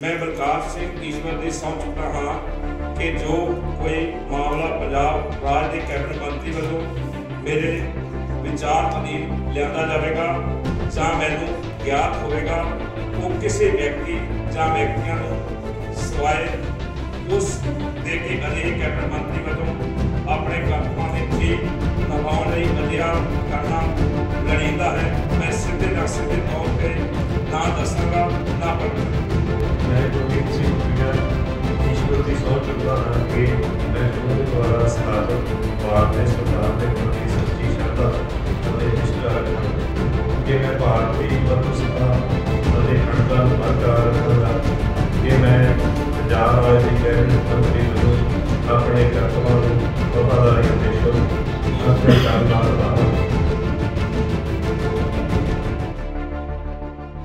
ਮੈਂ ਬਲਕਾਰ ਸਿੰਘ ਈਸ਼ਵਰ ਦੀ ਸਹੁੰ ਚੁੱਕਾ ਹਾਂ ਕਿ ਜੋ ਕੋਈ ਮਾਮਲਾ ਪੰਜਾਬ ਰਾਜ ਦੇ ਕੈਬਨਿਟ ਮੰਤਰੀ ਵੱਲੋਂ ਮੇਰੇ ਵਿਚਾਰ ਅਧੀਨ ਲਿਆਂਦਾ ਜਾਵੇਗਾ ਜਾਂ ਮੈਨੂੰ ਗਿਆਤ ਹੋਵੇਗਾ, ਉਹ ਕਿਸੇ ਵਿਅਕਤੀ ਜਾਂ ਵਿਅਕਤੀਆਂ ਨੂੰ ਸਵਾਏ ਉਸ ਦੇ ਕੇ ਅਜਿਹੇ ਕੈਬਨਿਟ ਮੰਤਰੀ ਵੱਲੋਂ ਆਪਣੇ ਕਰਤਵਾਂ ਦੇ ਠੀਕ ਨਿਭਾਉਣ ਲਈ ਵਧੀਆ ਕਰਨਾ ਲੜੀਂਦਾ ਹੈ। ਮੈਂ ਸਿੱਧੇ ਨਾ ਸਿੱਧੇ ਤੌਰ ਤੇ ਨਾ ਦੱਸਾਂਗਾ, ਨਾ ਬਤਾਂਗਾ ਦੀ ਸਹੁੰ ਮੈਂ ਉਹਦੇ ਦੁਆਰਾ ਸਥਾਪਿਤ ਭਾਰਤ ਦੇ ਸੰਵਿਧਾਨ ਦੇ ਪ੍ਰਤੀ ਸੱਚੀ ਸ਼ਰਧਾ ਅਤੇ ਨਿਸ਼ਠਾ ਰੱਖਾਂ ਕਿ ਮੈਂ ਭਾਰਤ ਦੀ ਵਰਤੋਂ ਅਤੇ ਖੰਡਤਾ ਨੂੰ ਬਰਕਰਾਰ ਰੱਖਾਂਗਾ ਕਿ ਮੈਂ ਪੰਜਾਬ ਰਾਜ ਦੇ ਕੈਬਨਿਟ ਮੰਤਰੀ ਵੱਲੋਂ ਆਪਣੇ ਕਰਤੱਵਾਂ ਨੂੰ ਵਫਾਦਾਰੀ ਅਤੇ ਸ਼ੁੱਧ ਅਤੇ ਨਾਲ ਨਿਭਾਵਾਂਗਾ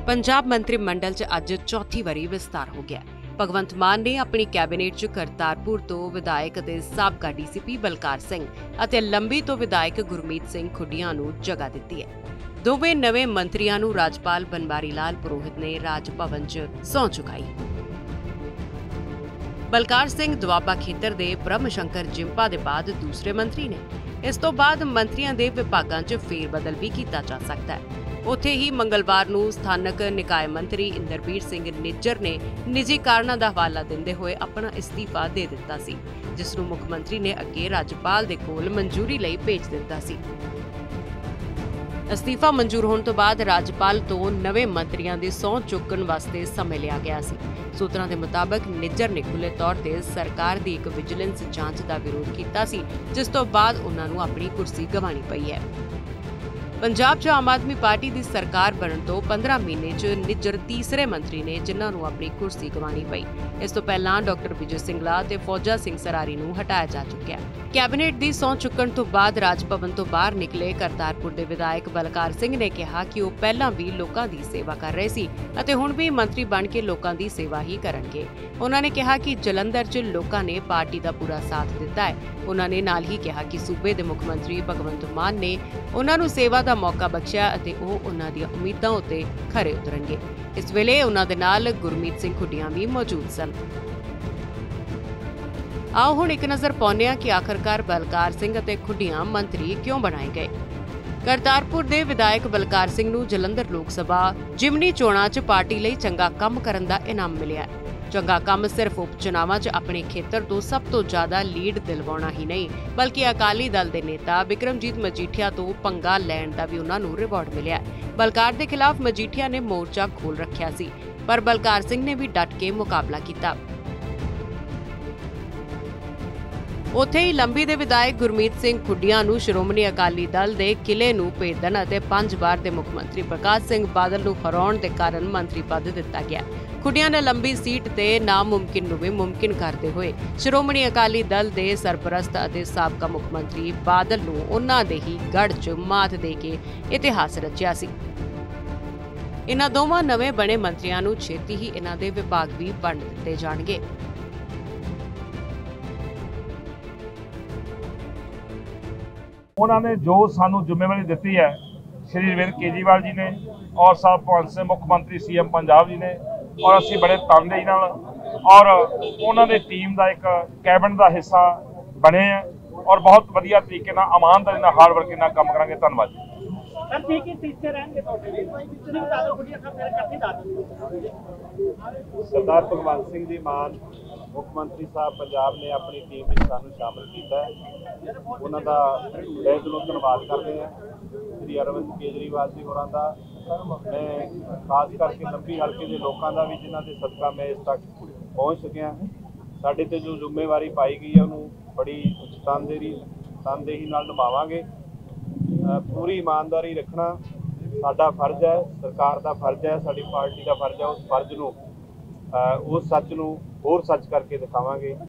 ਪੰਜਾਬ ਮੰਤਰੀ ਮੰਡਲ 'ਚ ਅੱਜ ਚੌਥੀ ਵਾਰੀ ਵਿਸਤਾਰ ਹੋ ਗਿਆ। ਭਗਵੰਤ ਮਾਨ ਨੇ ਆਪਣੀ ਕੈਬਨਿਟ 'ਚ ਕਰਤਾਰਪੁਰ ਤੋਂ ਵਿਧਾਇਕ ਅਤੇ ਸਾਬਕਾ ਡੀਸੀਪੀ ਬਲਕਾਰ ਸਿੰਘ ਅਤੇ ਲੰਬੀ ਤੋਂ ਵਿਧਾਇਕ ਗੁਰਮੀਤ ਸਿੰਘ ਖੁੱਡੀਆਂ ਨੂੰ ਜਗ੍ਹਾ ਦਿੱਤੀ ਹੈ। ਦੋਵੇਂ ਨਵੇਂ ਮੰਤਰੀਆਂ ਨੂੰ ਰਾਜਪਾਲ ਬਨਵਾਰੀ ਲਾਲ ਪੁਰੋਹਿਤ ਨੇ ਰਾਜ ਭਵਨ 'ਚ ਸਹੁੰ ਚੁਕਾਈ। ਬਲਕਾਰ ਸਿੰਘ ਦੁਆਬਾ ਖੇਤਰ ਦੇ ਬ੍ਰਹਮ ਸ਼ੰਕਰ ਜਿੰਪਾ ਦੇ ਬਾਅਦ ਦੂਸਰੇ ਮੰਤਰੀ ਨੇ। ਇਸ ਤੋਂ ਬਾਅਦ ਮੰਤਰੀਆਂ ਦੇ ਵਿਭਾਗਾਂ 'ਚ ਫੇਰ ਬਦਲ ਵੀ ਕੀਤਾ ਜਾ ਸਕਦਾ ਹੈ। ਉੱਥੇ ਹੀ ਮੰਗਲਵਾਰ ਨੂੰ ਸਥਾਨਕ ਨਿਕਾਇ ਮੰਤਰੀ ਇੰਦਰਬੀਰ ਸਿੰਘ ਨਿੱਜਰ ਨੇ ਨਿੱਜੀ ਕਾਰਨਾਂ ਦਾ ਹਵਾਲਾ ਦਿੰਦੇ ਹੋਏ ਆਪਣਾ ਅਸਤੀਫਾ ਦੇ ਦਿੱਤਾ ਸੀ, ਜਿਸ ਨੂੰ ਮੁੱਖ ਮੰਤਰੀ ਨੇ ਅੱਗੇ ਰਾਜਪਾਲ ਦੇ ਕੋਲ ਮਨਜ਼ੂਰੀ ਲਈ ਭੇਜ ਦਿੱਤਾ ਸੀ। ਅਸਤੀਫਾ ਮਨਜ਼ੂਰ ਹੋਣ ਤੋਂ ਬਾਅਦ ਰਾਜਪਾਲ ਤੋਂ ਨਵੇਂ ਮੰਤਰੀਆਂ ਦੀ ਸਹੁੰ ਚੁੱਕਣ ਵਾਸਤੇ ਸਮੇਂ ਲਿਆ ਗਿਆ ਸੀ। ਸੂਤਰਾਂ ਦੇ ਮੁਤਾਬਕ ਨਿੱਜਰ ਨੇ ਖੁੱਲੇ ਤੌਰ ਤੇ ਸਰਕਾਰ ਦੀ ਇੱਕ ਵਿਜੀਲੈਂਸ ਜਾਂਚ ਦਾ ਵਿਰੋਧ ਕੀਤਾ ਸੀ, ਜਿਸ ਤੋਂ ਬਾਅਦ ਉਹਨਾਂ ਨੂੰ ਆਪਣੀ ਕੁਰਸੀ ਗਵਾਣੀ ਪਈ ਹੈ। ਪੰਜਾਬ 'ਚ ਆਮ ਆਦਮੀ ਪਾਰਟੀ ਦੀ ਸਰਕਾਰ ਬਣਨ ਤੋਂ 15 ਮਹੀਨੇ 'ਚ ਨਿੱਜਰ ਤੀਸਰੇ ਮੰਤਰੀ ਨੇ ਜਿਨ੍ਹਾਂ ਨੂੰ ਆਪਣੀ ਕੁਰਸੀ ਗਵਾਣੀ ਪਈ। ਇਸ ਤੋਂ ਪਹਿਲਾਂ ਡਾਕਟਰ ਵਿਜੇ ਸਿੰਗਲਾ ਤੇ ਫੌਜਾ ਸਿੰਘ ਸਰਾਰੀ ਨੂੰ ਹਟਾਇਆ ਜਾ ਚੁੱਕਿਆ ਕੈਬਨਿਟ ਦੀ ਸਹੁੰ ਚੁੱਕਣ ਤੋਂ ਬਾਅਦ ਰਾਜ ਭਵਨ ਤੋਂ ਬਾਹਰ ਨਿਕਲੇ ਕਰਤਾਰਪੁਰ ਦੇ ਵਿਧਾਇਕ ਬਲਕਾਰ ਸਿੰਘ ਨੇ ਕਿਹਾ ਕਿ ਉਹ ਪਹਿਲਾਂ ਵੀ ਲੋਕਾਂ ਦੀ ਸੇਵਾ ਕਰ ਰਹੇ ਸੀ ਅਤੇ ਹੁਣ ਵੀ ਮੰਤਰੀ ਬਣ ਕੇ ਲੋਕਾਂ ਦੀ ਸੇਵਾ ਹੀ ਕਰਨਗੇ। ਉਹਨਾਂ ਨੇ ਕਿਹਾ ਕਿ ਜਲੰਧਰ 'ਚ ਲੋਕਾਂ ਨੇ ਪਾਰਟੀ ਦਾ ਪੂਰਾ ਸਾਥ ਦਿੱਤਾ ਹੈ। ਉਹਨਾਂ ਨੇ ਨਾਲ ਹੀ ਕਿਹਾ ਕਿ ਸੂਬੇ ਦੇ ਮੁੱਖ ਮੰਤਰੀ ਭਗਵੰਤ ਮਾਨ ਨੇ ਉਹਨਾਂ ਨੂੰ ਸੇਵਾ ਦਾ ਮੌਕਾ ਬਖਸ਼ਿਆ ਅਤੇ ਉਹ ਉਹਨਾਂ ਦੀਆਂ ਉਮੀਦਾਂ ਉੱਤੇ ਖਰੇ ਉਤਰਨਗੇ। ਇਸ ਵੇਲੇ ਉਹਨਾਂ ਦੇ ਨਾਲ ਗੁਰਮੀਤ ਸਿੰਘ ਖੁੱਡੀਆਂ ਵੀ ਮੌਜੂਦ ਸਨ। ਆਓ ਹੁਣ ਇੱਕ ਨਜ਼ਰ ਪਾਉਂਦੇ ਹਾਂ ਕਿ ਆਖਰਕਾਰ ਬਲਕਾਰ ਸਿੰਘ ਅਤੇ ਖੁੱਡੀਆਂ ਮੰਤਰੀ ਕਿਉਂ ਬਣਾਏ ਗਏ। ਕਰਤਾਰਪੁਰ ਦੇ ਵਿਧਾਇਕ ਬਲਕਾਰ ਸਿੰਘ ਨੂੰ ਜਲੰਧਰ ਲੋਕ ਸਭਾ ਜਿਮਨੀ ਚੋਣਾਂ 'ਚ ਪਾਰਟੀ ਲਈ ਚੰਗਾ ਕੰਮ ਕਰਨ ਦਾ ਇਨਾਮ ਮਿਲਿਆ ਹੈ। ਚੰਗਾ ਕੰਮ ਸਿਰਫ ਉਪ 'ਚ ਆਪਣੇ ਖੇਤਰ ਤੋਂ ਸਭ ਤੋਂ ਜ਼ਿਆਦਾ ਲੀਡ ਦਿਲਵਾਉਣਾ ਹੀ ਨਹੀਂ, ਬਲਕਿ ਅਕਾਲੀ ਦਲ ਦੇ ਨੇਤਾ ਵਿਕਰਮਜੀਤ ਮਜੀਠੀਆ ਤੋਂ ਪੰਗਾ ਲੈਣ ਦਾ ਵੀ ਉਹਨਾਂ ਨੂੰ ਰਿਵਾਰਡ ਮਿਲਿਆ ਬਲਕਾਰ ਦੇ ਖਿਲਾਫ ਮਜੀਠੀਆ ਨੇ ਮੋਰਚਾ ਖੋਲ ਰੱਖਿਆ ਸੀ, ਪਰ ਬਲਕਾਰ ਸਿੰਘ ਨੇ ਵੀ ਡਟ ਕੇ ਮੁਕਾਬਲਾ ਕੀਤਾ। ਉੱਥੇ ਹੀ ਲੰਬੀ ਦੇ ਵਿਧਾਇਕ ਗੁਰਮੀਤ ਸਿੰਘ ਖੁੱਡੀਆਂ ਨੂੰ ਸ਼੍ਰੋਮਣੀ ਅਕਾਲੀ ਦਲ ਦੇ ਕਿਲੇ ਨੂੰ ਭੇਦਣ ਅਤੇ ਪੰਜ ਵਾਰ ਦੇ ਮੁੱਖ ਮੰਤਰੀ ਪ੍ਰਕਾਸ਼ ਸਿੰਘ ਬਾਦਲ ਨੂੰ ਹਰਾਉਣ ਦੇ ਕਾਰਨ ਮੰਤਰੀ ਪਦ ਦਿੱਤਾ ਗਿਆ। ਖੁੱਡੀਆਂ ਨੇ ਲੰਬੀ ਸੀਟ ਤੇ ਨਾਮੁਮਕਿਨ ਨੂੰ ਵੀ ਮੁਮਕਿਨ ਕਰਦੇ ਹੋਏ ਸ਼੍ਰੋਮਣੀ ਅਕਾਲੀ ਦਲ ਦੇ ਸਰਪ੍ਰਸਤ ਅਤੇ ਸਾਬਕਾ ਮੁੱਖ ਮੰਤਰੀ ਬਾਦਲ ਨੂੰ ਉਹਨਾਂ ਦੇ ਹੀ ਗੜ 'ਚ ਮਾਤ ਦੇ ਕੇ ਇਤਿਹਾਸ ਰਚਿਆ ਸੀ। ਇਹਨਾਂ ਦੋਵਾਂ ਨਵੇਂ ਬਣੇ ਮੰਤਰੀਆਂ ਨੂੰ ਛੇਤੀ ਹੀ ਇਹਨਾਂ ਦੇ ਵਿਭਾਗ ਵੀ ਵੰਡ ਦਿੱਤੇ ਜਾਣਗੇ। ਉਹਨਾਂ ਨੇ ਜੋ ਸਾਨੂੰ ਜ਼ਿੰਮੇਵਾਰੀ ਦਿੱਤੀ ਹੈ ਸ਼੍ਰੀ ਅਰਵਿੰਦ ਕੇਜਰੀਵਾਲ ਜੀ ਨੇ ਔਰ ਸਾਹਿਬ ਭਗਵੰਤ ਸਿੰਘ ਮੁੱਖ ਮੰਤਰੀ ਸੀਐਮ ਪੰਜਾਬ ਜੀ ਨੇ ਔਰ ਅਸੀਂ ਬੜੇ ਤਨਦੇਹੀ ਨਾਲ ਔਰ ਉਹਨਾਂ ਦੇ ਟੀਮ ਦਾ ਇੱਕ ਕੈਬਨਿਟ ਦਾ ਹਿੱਸਾ ਬਣੇ ਆ ਔਰ ਬਹੁਤ ਵਧੀਆ ਤਰੀਕੇ ਨਾਲ ਇਮਾਨਦਾਰੀ ਨਾਲ ਹਾਰਡ ਵਰਕਿੰਗ ਨਾਲ ਕੰਮ ਕਰਾਂਗੇ। ਧੰਨਵਾਦ ਜੀ। ਸਰ ਕੀ ਕੀ ਟੀਚੇ ਰਹਿਣਗੇ ਤੁਹਾਡੇ ਲਈ? ਤੁਸੀਂ ਵੀ ਦੱਸੋ ਗੁੱਡੀਆਂ ਸਾਹਿਬ ਮੇਰੇ ਇਕੱਠੇ ਦੱਸ ਦਿਓ। ਸਰਦਾਰ ਭਗਵੰਤ ਸਿੰਘ ਜੀ ਮਾਨ ਮੁੱਖ ਮੰਤਰੀ ਸਾਹਿਬ ਪੰਜਾਬ ਨੇ ਆਪਣੀ ਟੀਮ ਵਿੱਚ ਸਾਨੂੰ ਸ਼ਾਮਲ ਕੀਤਾ ਹੈ। ਉਹਨਾਂ ਦਾ ਤਹਿ ਦਿਲੋਂ ਧੰਨਵਾਦ ਕਰਦੇ ਹਾਂ। ਸ੍ਰੀ ਅਰਵਿੰਦ ਕੇਜਰੀਵਾਲ ਜੀ ਹੋਰਾਂ ਦਾ। ਮੈਂ ਖਾਸ ਕਰਕੇ ਲੰਬੀ ਹਲਕੇ ਦੇ ਲੋਕਾਂ ਦਾ ਵੀ ਜਿਨ੍ਹਾਂ ਦੇ ਸਦਕਾ ਮੈਂ ਇਸ ਤੱਕ ਪਹੁੰਚ ਸਕਿਆ। ਸਾਡੇ ਤੇ ਜੋ ਜ਼ਿੰਮੇਵਾਰੀ ਪਾਈ ਗਈ ਹੈ, ਉਹਨੂੰ ਬੜੀ ਤਨਦੇਹੀ ਤਨਦੇਹੀ ਨਾਲ ਨਿਭਾਵਾਂਗੇ। ਪੂਰੀ ਇਮਾਨਦਾਰੀ ਰੱਖਣਾ ਸਾਡਾ ਫਰਜ਼ ਹੈ। ਸਰਕਾਰ ਦਾ ਫਰਜ਼ ਹੈ, ਸਾਡੀ ਪਾਰਟੀ ਦਾ ਫਰਜ਼ ਹੈ। ਉਸ ਫਰਜ਼ ਨੂੰ ਉਸ ਸੱਚ ਨੂੰ ਹੋਰ ਸੱਚ ਕਰਕੇ ਦਿਖਾਵਾਂਗੇ।